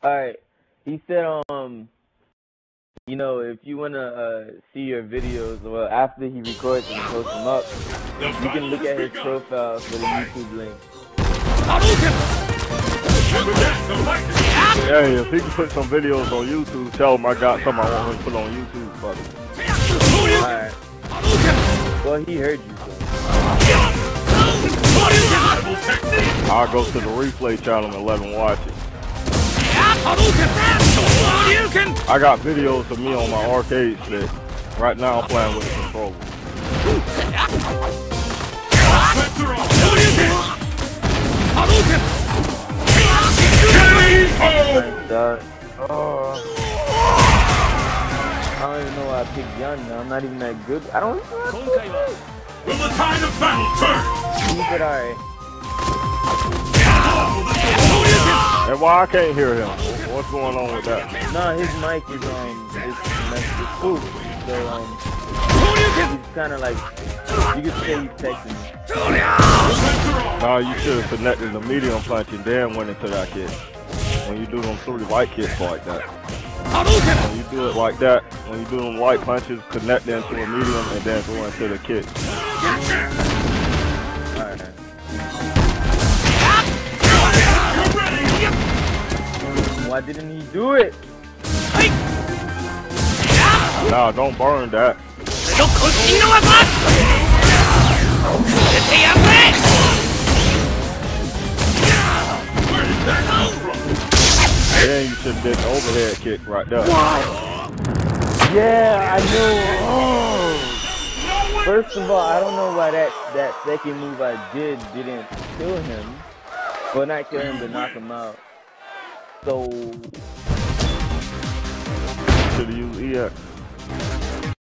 All right. He said, um, you know, if you wanna uh, see your videos, well, after he records and posts them up, you can look at his profile for the YouTube link. Hey, if he can put some videos on YouTube, tell him I got something I want him to put on YouTube buddy. Alright. Well, he heard you, so. I'll go to the replay channel and let him watch it. I got videos of me on my arcade stick. Right now I'm playing with the controller. I don't even know why I picked Yun. I'm not even that good. I don't even know to. Will the tide of battle turn? He said, alright. And why I can't hear him? What's going on with that? No, his mic is, um, it's messed with poop. So, um, he's kind of like, you could say he's texting. Nah, you should have connected the medium punch and then went into that kick. When you do them three light kicks like that. When you do it like that, when you do them light punches, connect them to a medium and then go into the kick. Why didn't he do it? Nah, don't burn that. Then you should have did the overhead kick right there. Yeah, I knew. Oh. First of all, I don't know why that that second move I did didn't kill him. Well, not kill him, but knock him out. So Should have used EX.